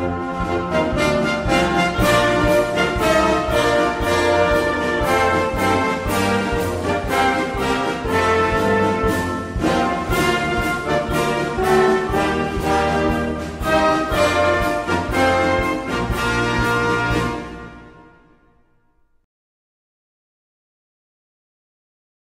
Música